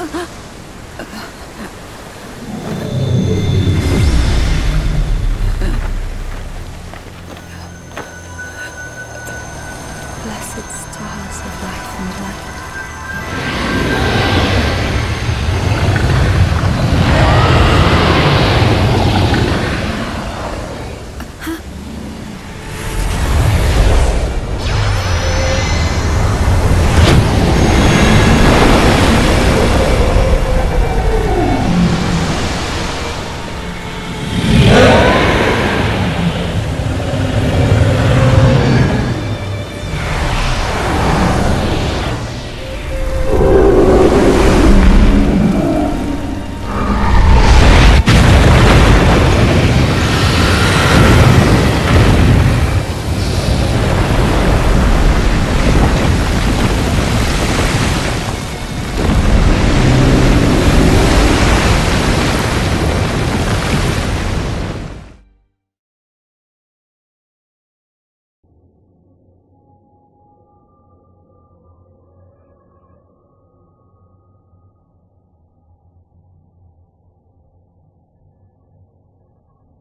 Blessed stars of life and light.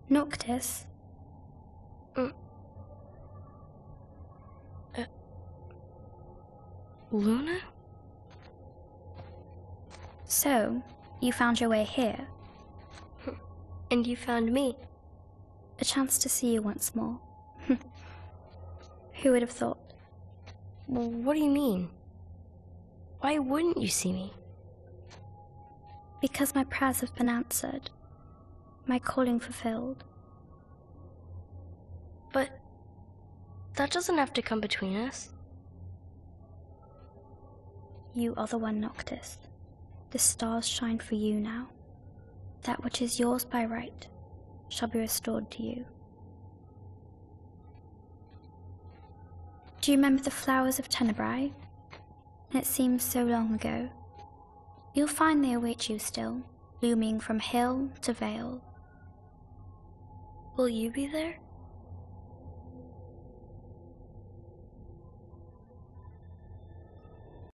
Noctis? Mm. Uh, Luna? So, you found your way here. Hmm. And you found me. A chance to see you once more. Who would have thought? Well, what do you mean? Why wouldn't you see me? Because my prayers have been answered. My calling fulfilled. But that doesn't have to come between us. You are the one, Noctis. The stars shine for you now. That which is yours by right shall be restored to you. Do you remember the flowers of Tenebrae? It seems so long ago. You'll find they await you still, blooming from hill to vale. Will you be there?